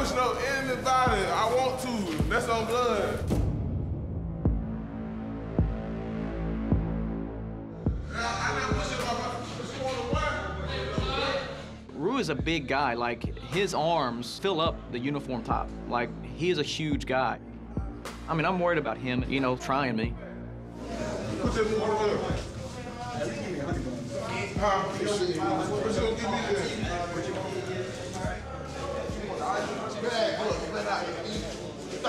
pushing up anybody I want to. That's on blood. Rue is a big guy. Like, his arms fill up the uniform top. Like, he is a huge guy. I mean, I'm worried about him, you know, trying me. Put that move on there. Huh? What you gonna give me there?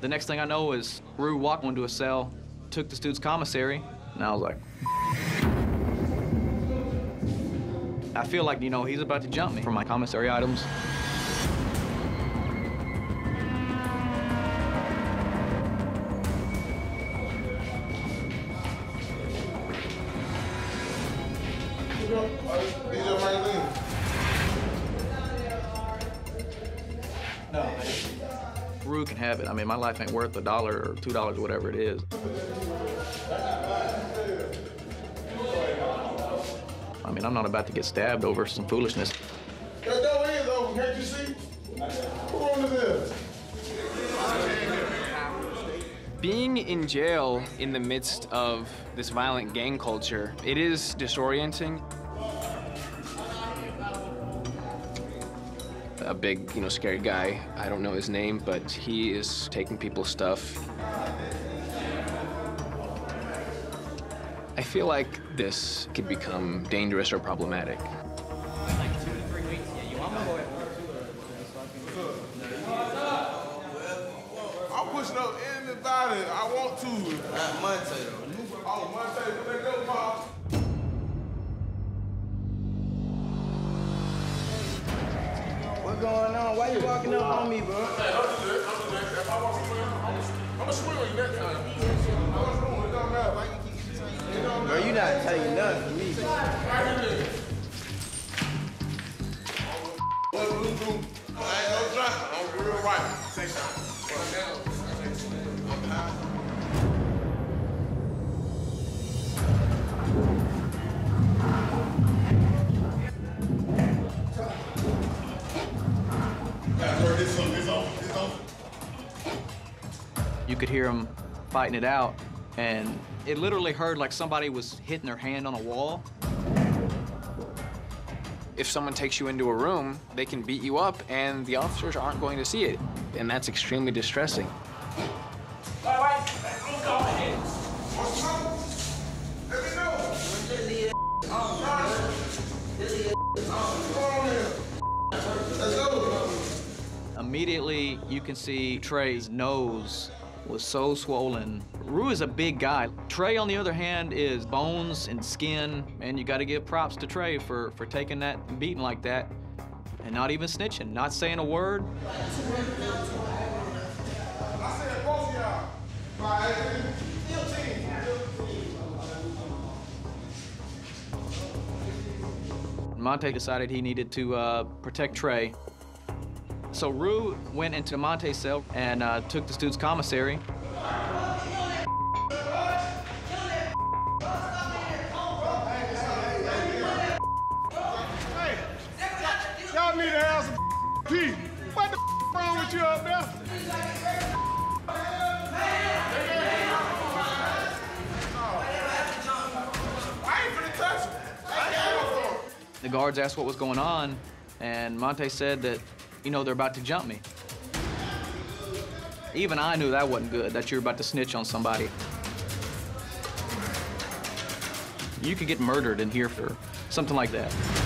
The next thing I know is Rue walked into a cell, took the dude's commissary, and I was like, I feel like, you know, he's about to jump me for my commissary items. These your magazine. Rue can have it. I mean, my life ain't worth a dollar or two dollars, whatever it is. I mean, I'm not about to get stabbed over some foolishness. That door is open, can't you see? Who on this? Being in jail in the midst of this violent gang culture, it is disorienting. A big, you know, scary guy. I don't know his name, but he is taking people's stuff. I feel like this could become dangerous or problematic. I'm pushing up anybody I want to. Not Monte though. Oh, Monte, going on? Why you walking up on me, bro? Hey, don't do. If I'm going to swim with you next time. It don't matter. It don't Bro, you not taking nothing from me. What do you do? I ain't no drunk. I'm real white. Say something. Could hear them fighting it out, and it literally heard like somebody was hitting their hand on a wall. If someone takes you into a room, they can beat you up, and the officers aren't going to see it. And that's extremely distressing. Immediately, you can see Trey's nose was so swollen. Rue is a big guy. Trey, on the other hand, is bones and skin, and you got to give props to Trey for, for taking that beating like that and not even snitching, not saying a word. Monte decided he needed to uh, protect Trey. So Rue went into Monte's cell and uh, took the student's commissary. Y'all need to have some peace. What the wrong with you up there? I ain't finna touch him. I ain't got no The guards asked what was going on, and Monte said that, you know, they're about to jump me. Even I knew that wasn't good, that you're about to snitch on somebody. You could get murdered in here for something like that.